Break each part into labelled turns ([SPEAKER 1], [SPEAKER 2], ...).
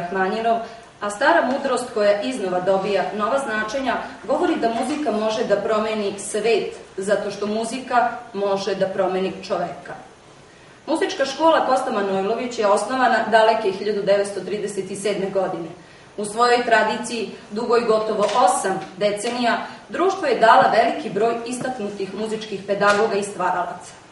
[SPEAKER 1] Rahmanjinov, a stara mudrost koja iznova dobija nova značenja govori da muzika može da promeni svet, zato što muzika može da promeni čoveka. Muzička škola Kosta Manojlović je osnovana daleke 1937. godine. U svojoj tradiciji, dugoj gotovo osam decenija, društvo je dala veliki broj istaknutih muzičkih pedagoga i stvaralaca.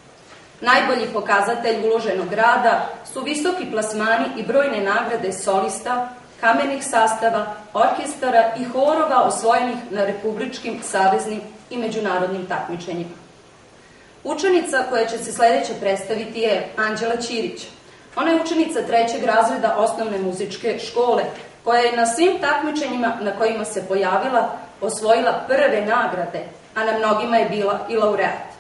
[SPEAKER 1] Najbolji pokazatelj uloženog rada su visoki plasmani i brojne nagrade solista, kamenih sastava, orkestara i horova osvojenih na republičkim, saveznim i međunarodnim takmičenjima. Učenica koja će se sledeće predstaviti je Anđela Ćirić. Ona je učenica trećeg razreda osnovne muzičke škole, koja je na svim takmičenjima na kojima se pojavila osvojila prve nagrade, a na mnogima je bila i laureat.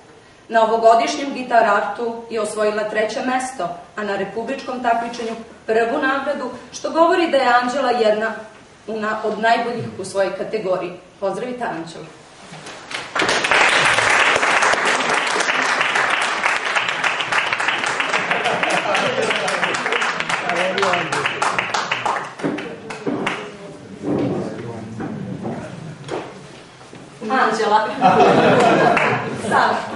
[SPEAKER 1] Na ovogodišnjem Gitar Artu je osvojila treće mesto, a na republičkom takmičenju prvu nagradu, što govori da je Anđela jedna od najboljih u svojoj kategoriji. Pozdravite Anđelu. Anđela. Sad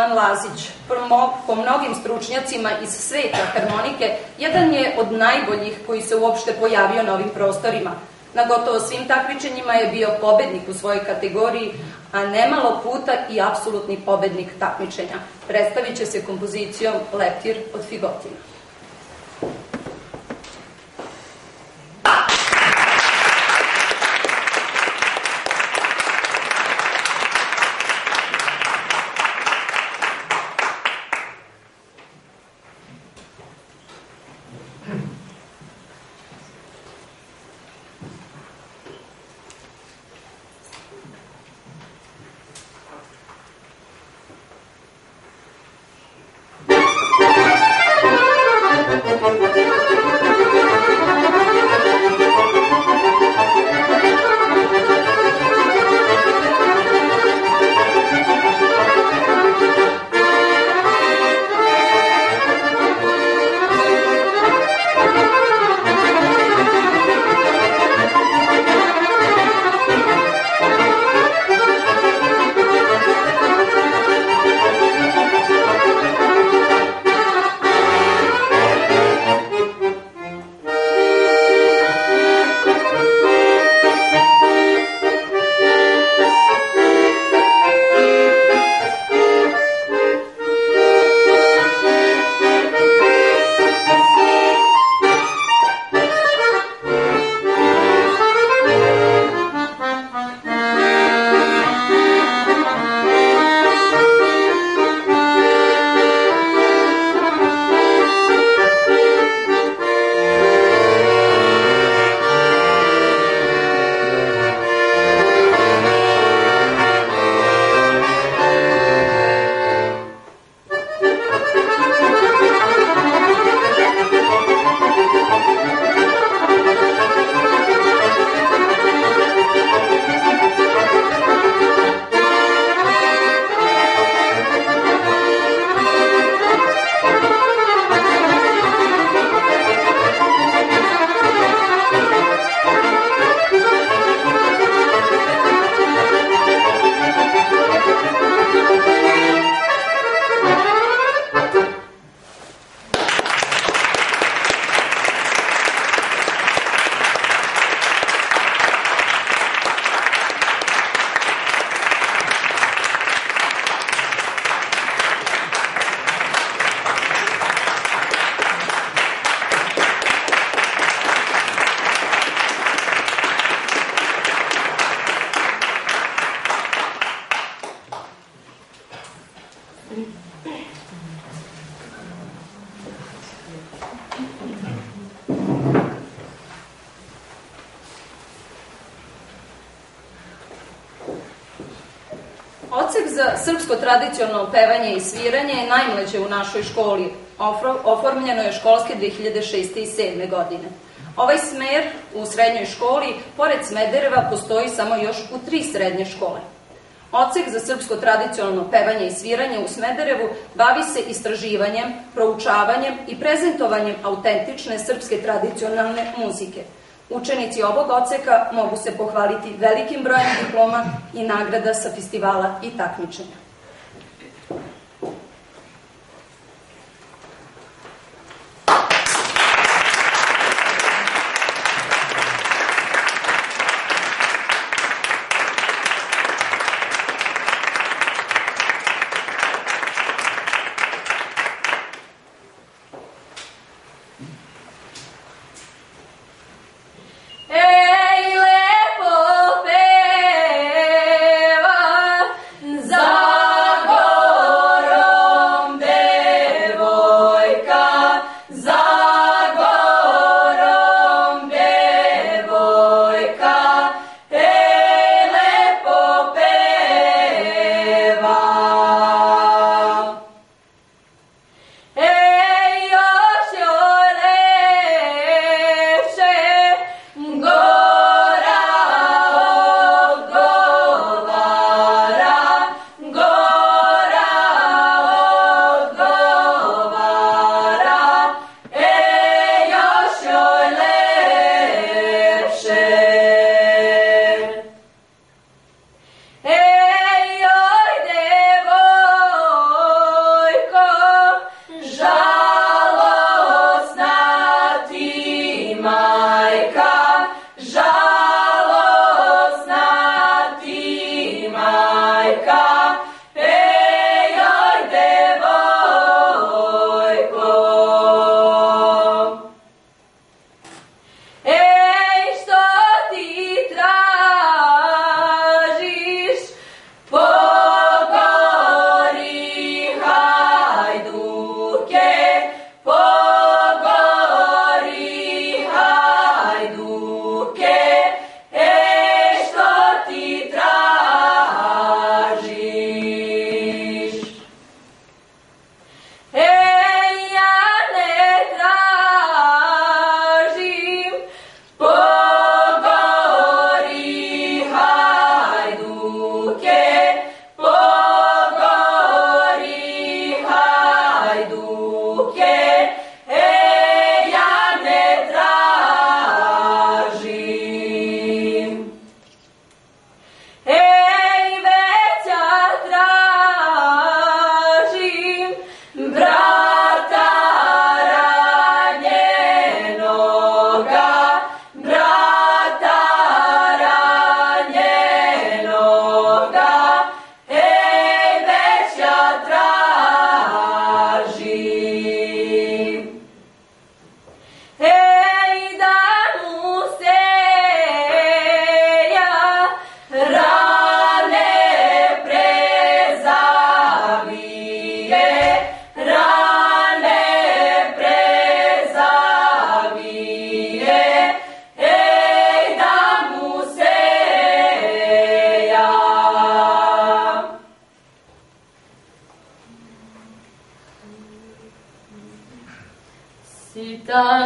[SPEAKER 1] Milan Lazić, po mnogim stručnjacima iz sveta harmonike, jedan je od najboljih koji se uopšte pojavio na ovim prostorima. Na gotovo svim takmičenjima je bio pobednik u svojoj kategoriji, a nemalo puta i apsolutni pobednik takmičenja. Predstavit će se kompozicijom Leptir od Figotina.
[SPEAKER 2] Tradicionalno pevanje i sviranje je najmlađe u našoj školi. Oformljeno je školske 2006. i 2007. godine. Ovaj smer u srednjoj školi, pored Smedereva, postoji samo još u tri srednje škole. Ocek za srpsko tradicionalno pevanje i sviranje u Smederevu bavi se istraživanjem, proučavanjem i prezentovanjem autentične srpske tradicionalne muzike. Učenici ovog oceka mogu se pohvaliti velikim brojem diploma i nagrada sa festivala i takmičenja.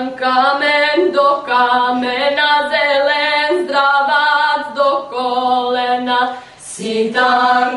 [SPEAKER 3] Kamen,
[SPEAKER 1] kamen do kamena, zelen zdravac do kolena, sitar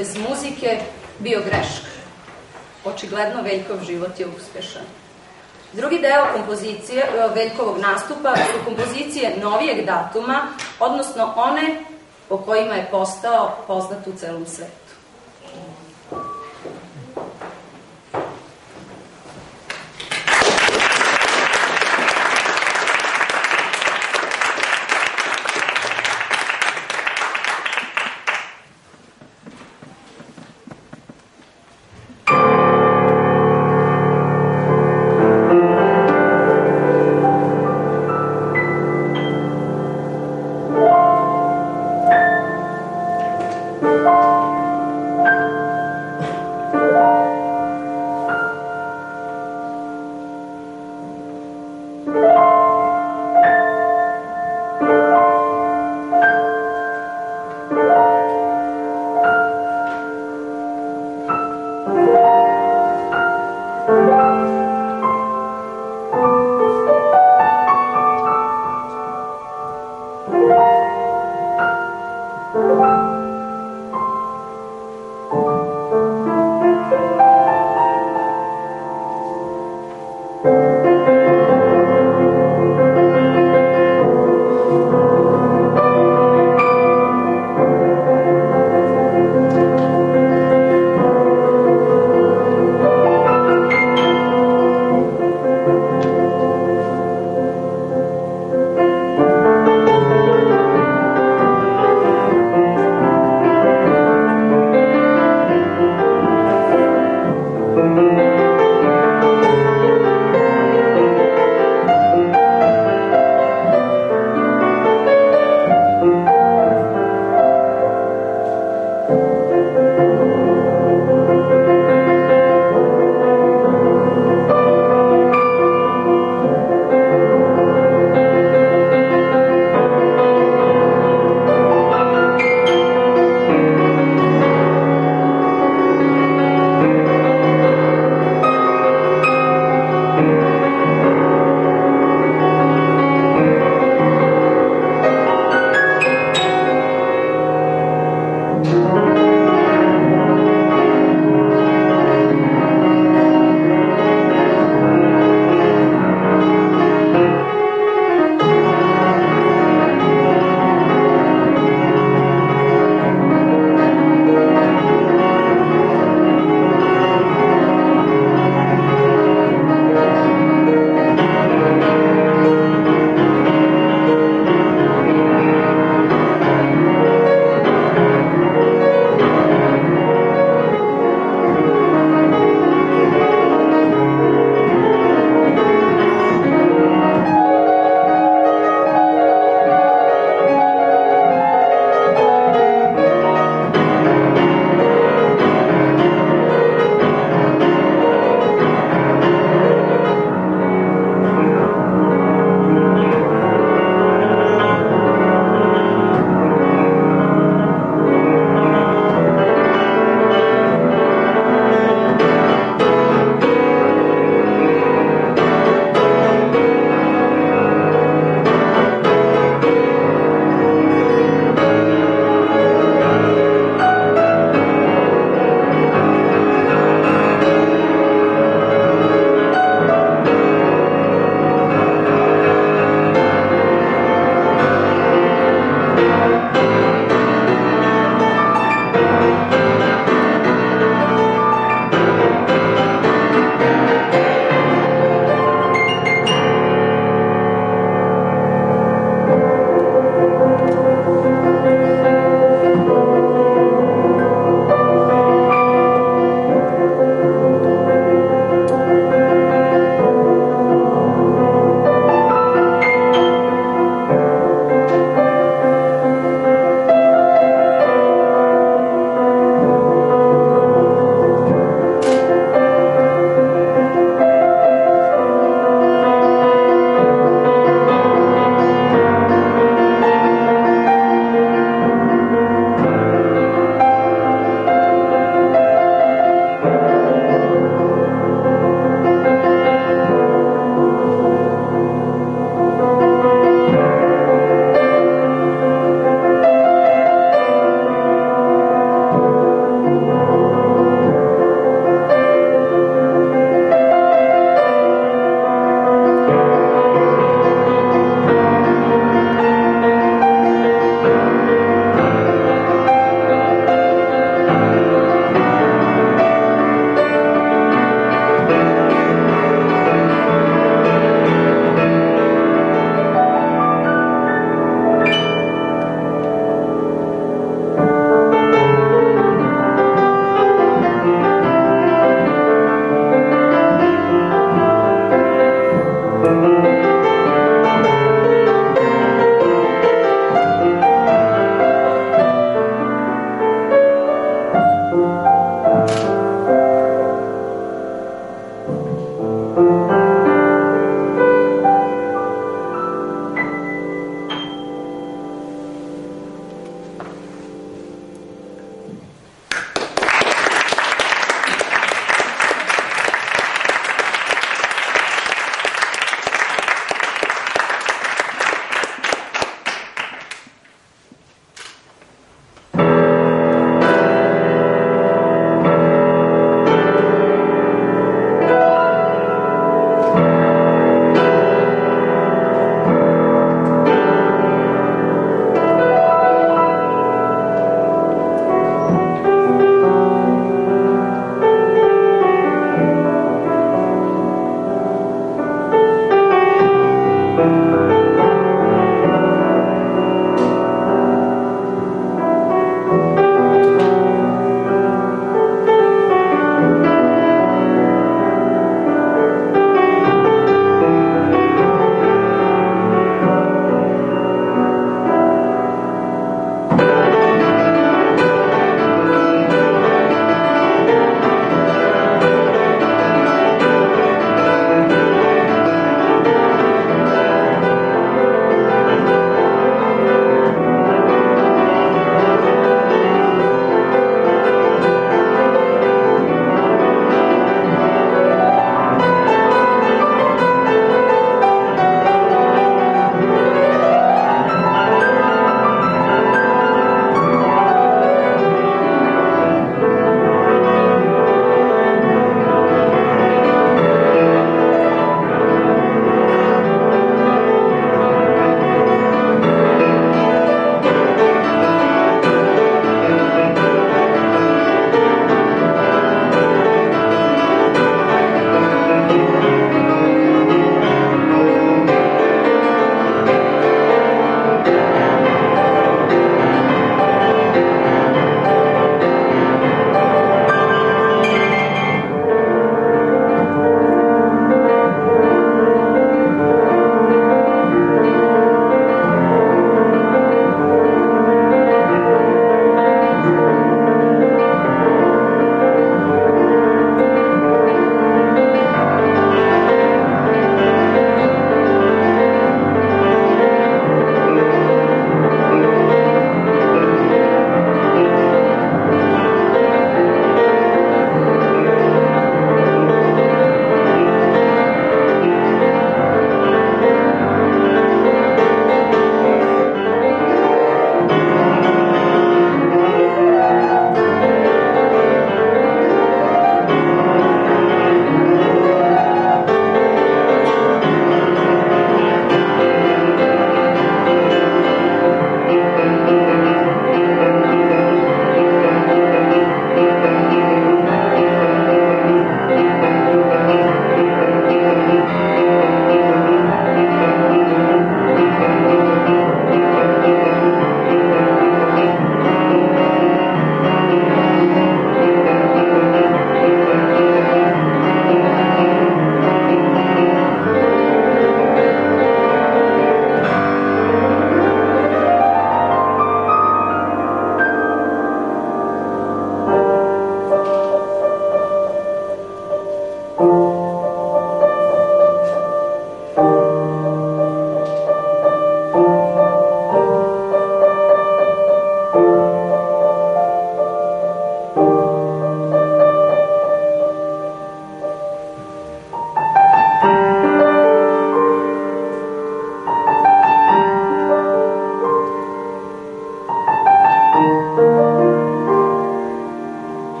[SPEAKER 1] bez muzike bio greška. Očigledno Veljkov život je uspešan. Drugi deo kompozicije e, Veljkovog nastupa su kompozicije novijeg datuma, odnosno one po kojima je postao poznat u celom svetu.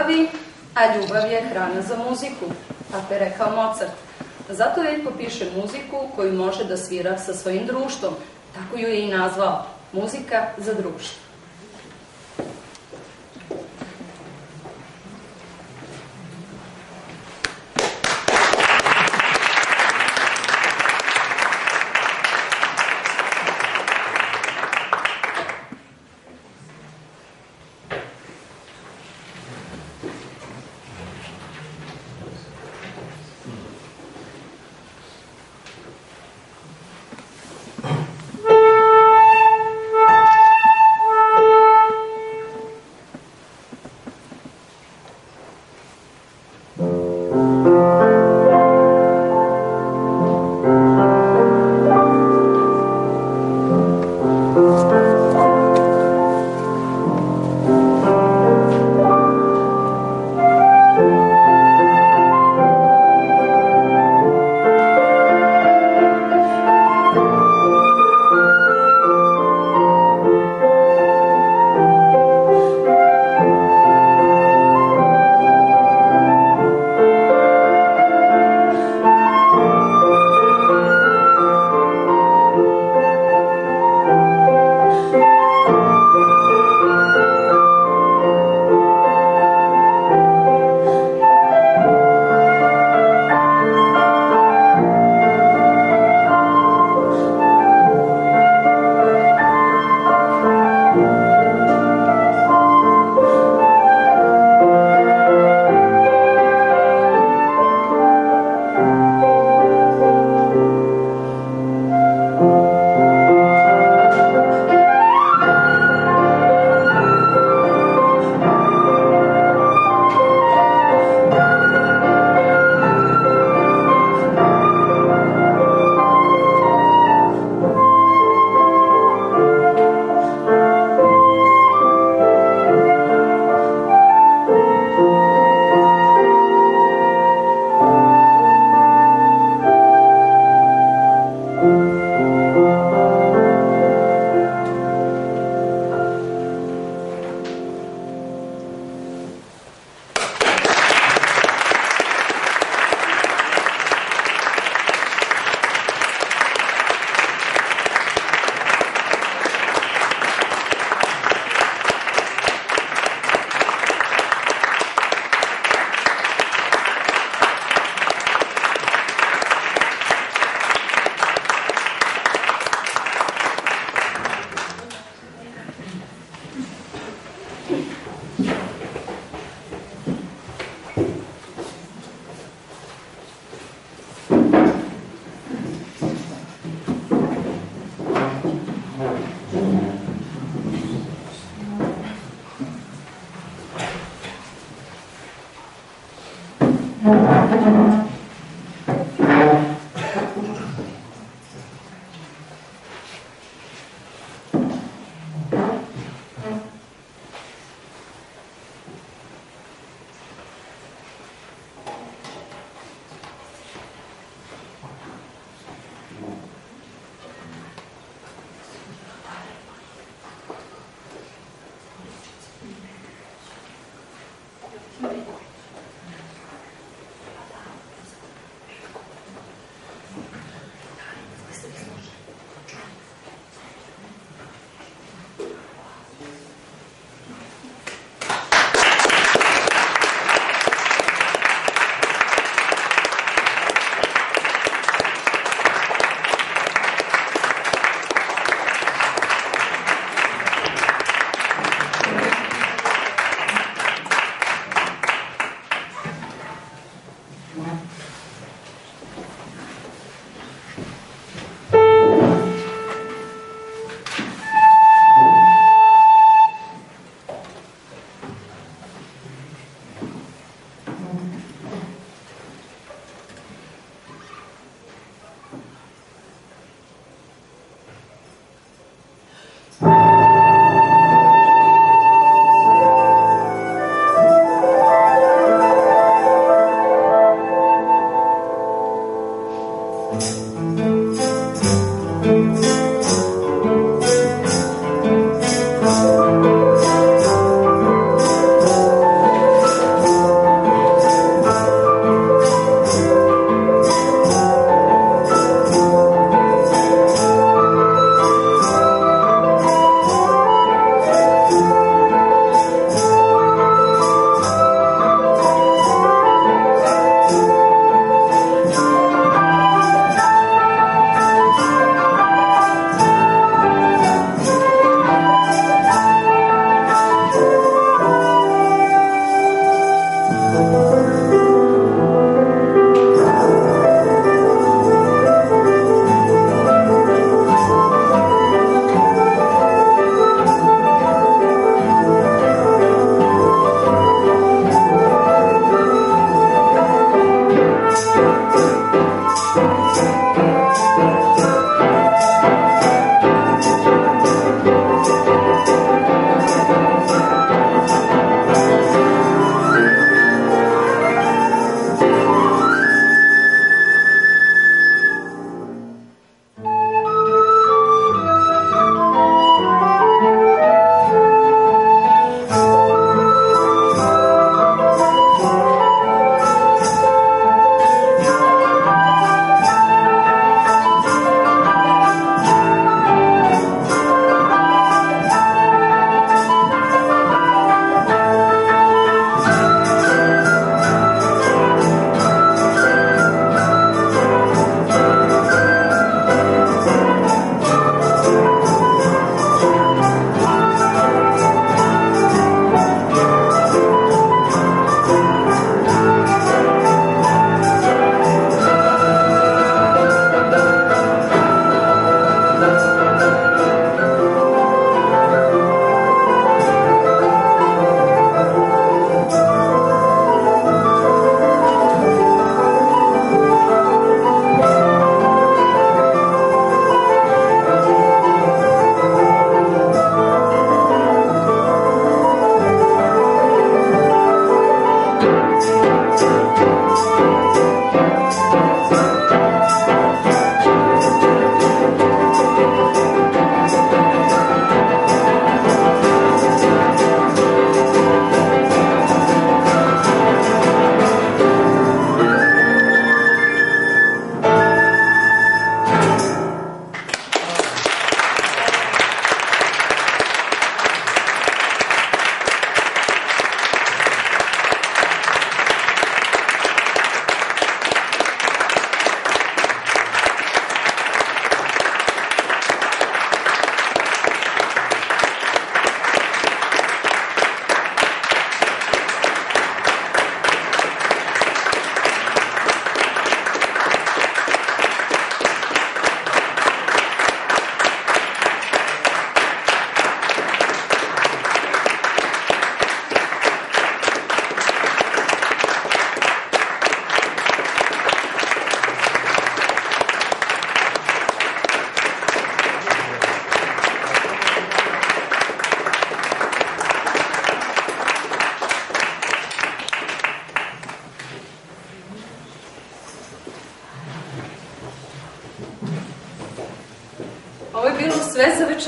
[SPEAKER 1] Ljubavi, a ljubav je hrana za muziku, tako je rekao Mozart. Zato Veljko piše muziku koju može da svira sa svojim društvom. Tako ju je i nazvao. Muzika za društvo.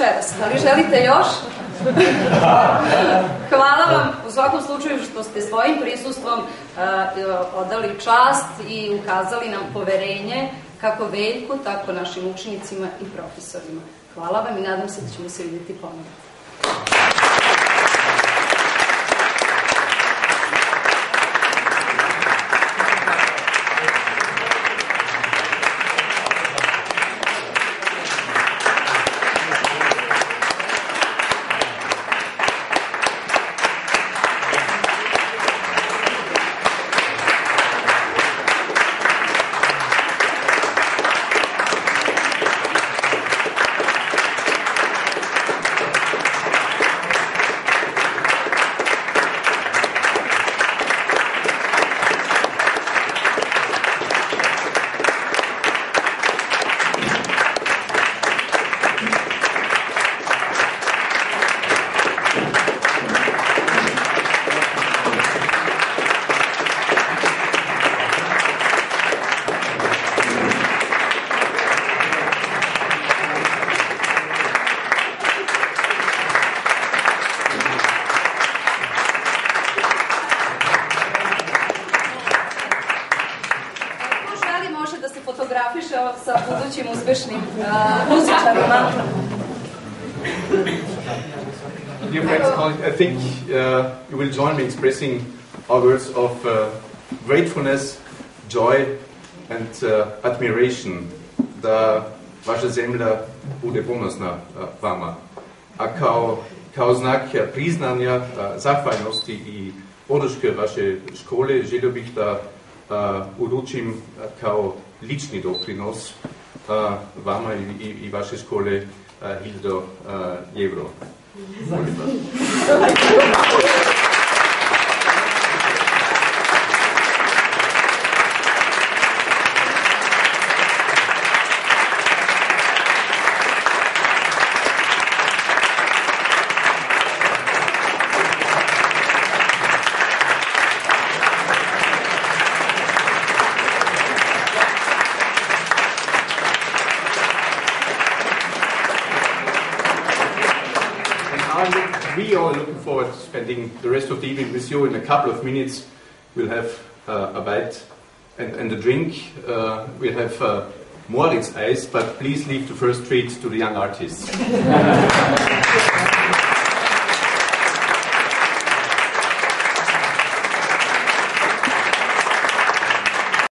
[SPEAKER 1] Večeras. Da li želite još? Hvala vam u svakom slučaju što ste svojim prisustvom uh, odali čast i ukazali nam poverenje kako Veljku, tako našim učenicima i profesorima. Hvala vam i nadam se da ćemo se vidjeti ponovno.
[SPEAKER 3] Join me expressing our words of uh, gratefulness, joy, and uh, admiration. Da vaša zemlja bude ponosna uh, vama. A kao, kao znak priznanja, uh, zahvalnosti i podrške vaše škole želio bih da uh, uručim kao lični doprinos vama i, i, i vaše škole Hildo Jevro. Molim spending the rest of the evening with you. In a couple of minutes, we'll have uh, a bite and, and a drink. Uh, we'll have uh, Moritz ice, but please leave the first treat to the young artists.